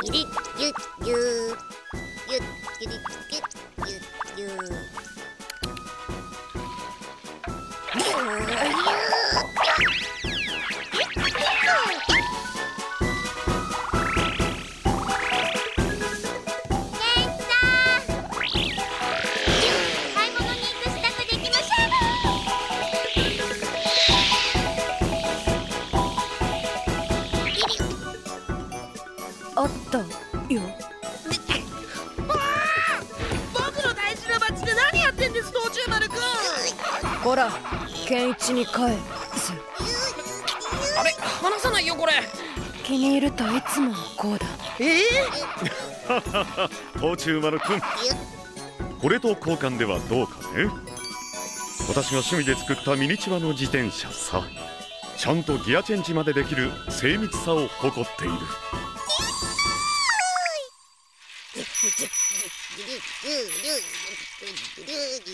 ゆりゆゆゆゆりゆゆゆーあったよ。僕の大事なバッジで何やってんです道中丸くん。こら健一に返す。あれ離さないよこれ。気に入るといつもこうだ。ええ東 中丸くん。これと交換ではどうかね？私が趣味で作ったミニチュアの自転車さ。ちゃんとギアチェンジまでできる精密さを誇っているドゥドゥドゥドゥドゥドゥドゥ。